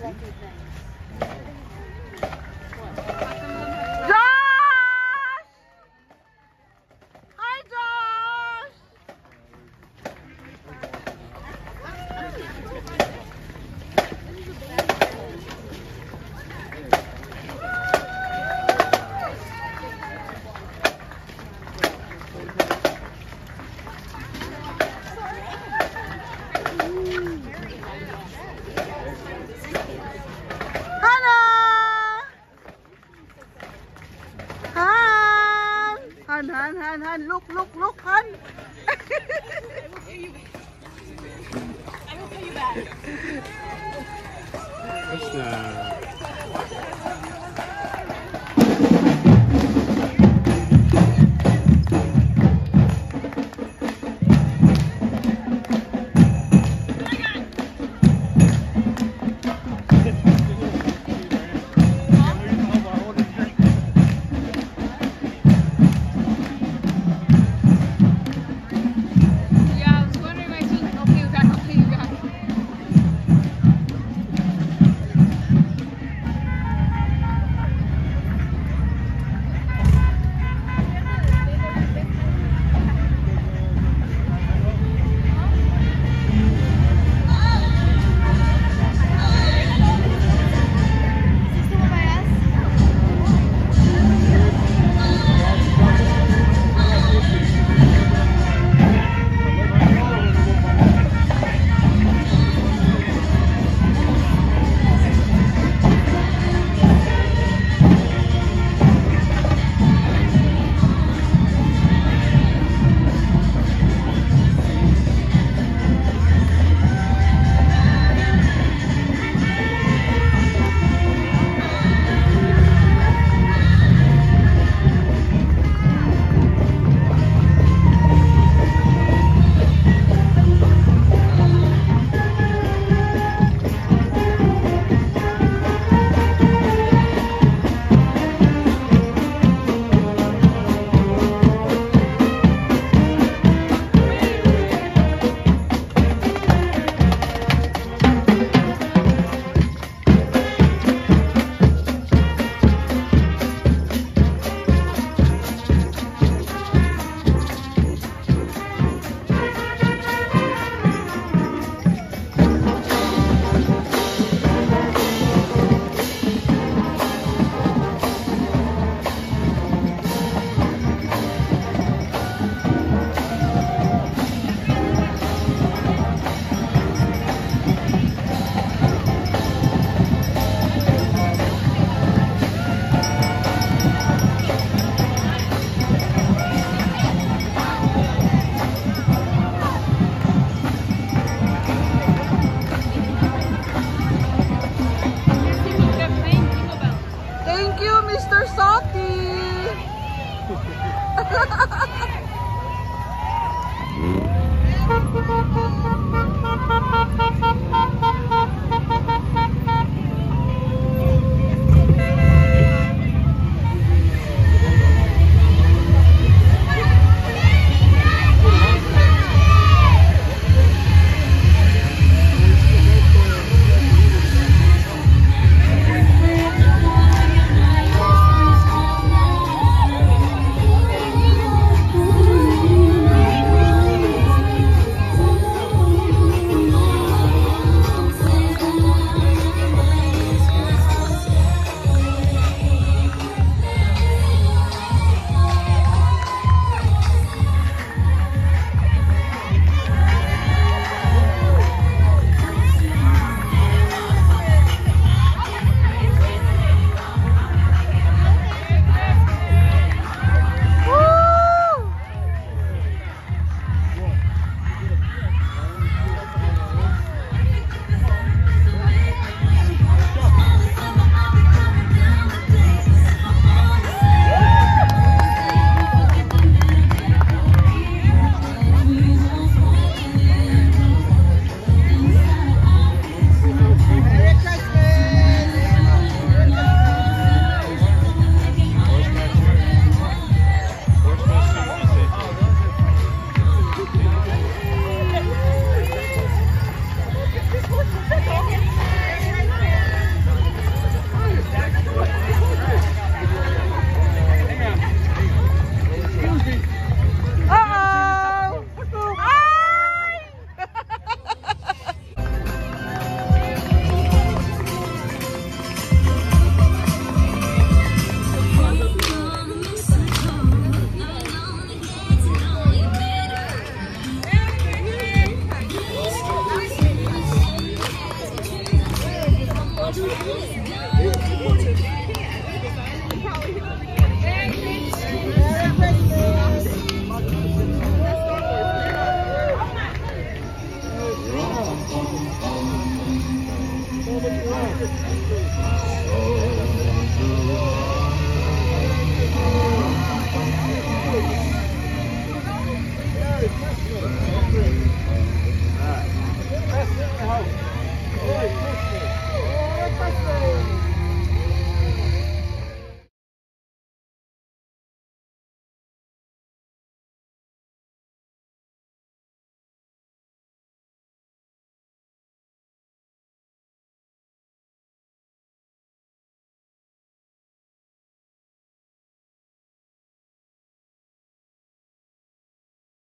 the Han, Han, look, look, look, Han! Basta. Yeah, uh, I